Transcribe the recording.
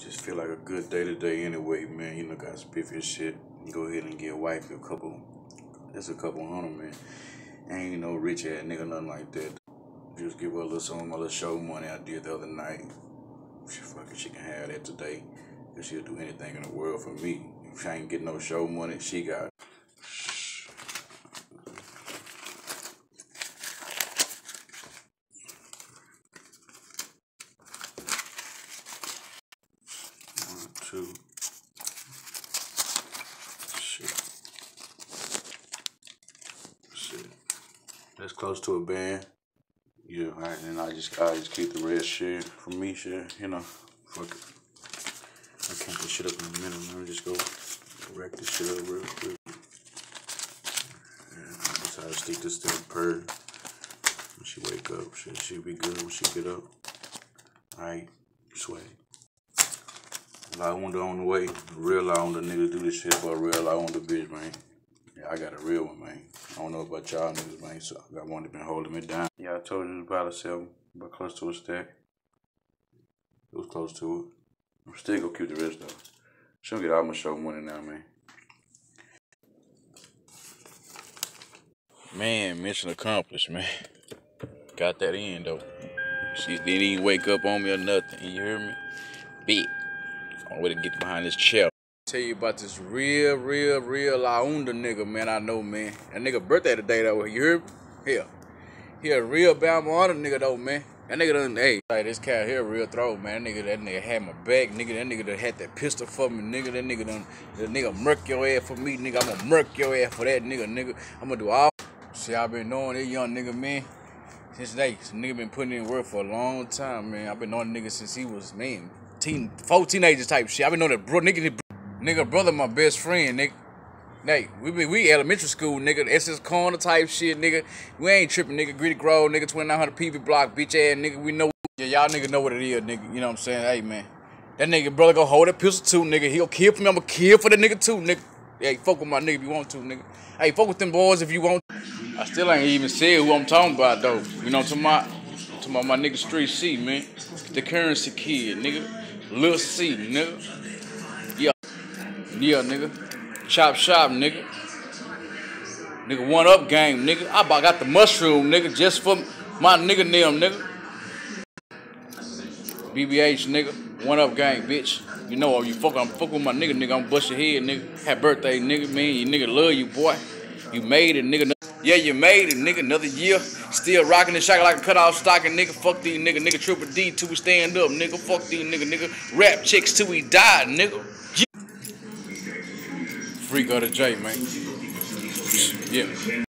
Just feel like a good day today anyway, man. You know, got spiffy and shit. Go ahead and get wifey a couple, that's a couple hundred, man. Ain't you no rich ass nigga, nothing like that. Just give her a little some of my little show money I did the other night. She fucking, she can have that today. Cause she'll do anything in the world for me. If she ain't get no show money, she got Two. Shit. Shit. That's close to a band. Yeah, alright, and I just I just keep the red shit for me shit, you know. Fuck it. I can't this shit up in a minute, man. Just go wreck this shit up real quick. Yeah, that's how I stick this to purr. When she wake up, shit, she'll be good when she get up. Alright, I wonder on the way. Real I on the nigga do this shit, but real I on the bitch, man. Yeah, I got a real one, man. I don't know about y'all niggas, man. So I got one that been holding me down. Yeah, I told you it was about a seven, but close to a stack. It was close to it. I'm still gonna keep the rest though. She'll get all my show money now, man. Man, mission accomplished, man. Got that in though. She didn't even wake up on me or nothing. You hear me? Big. I'm way to get behind this chair. Tell you about this real, real, real Launda nigga, man. I know, man. That nigga birthday today though. You hear me? Here. He a real honor nigga though, man. That nigga done, hey, like this cat here real throw, man. That nigga, that nigga had my back, nigga. That nigga done had that pistol for me, nigga. That nigga done, that nigga murk your ass for me, nigga. I'm gonna murk your ass for that nigga, nigga. I'm gonna do all. See, I been knowing this young nigga, man. Since they, nigga been putting in work for a long time, man. I've been knowing nigga since he was, man, teen, four teenagers type shit. i been know that bro, nigga, nigga, brother, my best friend, nigga. Nate, we be we elementary school, nigga. SS corner type shit, nigga. We ain't tripping, nigga. Gritty Grove, nigga. 2900 PV block, bitch ass, nigga. We know, yeah, y'all nigga know what it is, nigga. You know what I'm saying? Hey, man. That nigga brother go hold that pistol too, nigga. He'll kill for me. I'ma kill for the nigga too, nigga. Hey, fuck with my nigga if you want to, nigga. Hey, fuck with them boys if you want. I still ain't even said who I'm talking about though. You know, what I'm talking my to my, my nigga Street C, man. The currency kid, nigga. Lil C, nigga. Yeah. Yeah, nigga. Chop shop, nigga. Nigga, one up gang, nigga. I about got the mushroom, nigga, just for my nigga them, nigga. BBH, nigga. One up gang, bitch. You know, oh, you fuck, I'm fuck with my nigga, nigga. I'm bust your head, nigga. Happy birthday, nigga, man. You nigga love you, boy. You made it, nigga. Yeah, you made it, nigga. Another year. Still rocking the shot like a cut off stocking, nigga. Fuck these nigga, nigga. Triple D till we stand up, nigga. Fuck these nigga, nigga. Rap chicks till we die, nigga. Freak of the J, man. Yeah.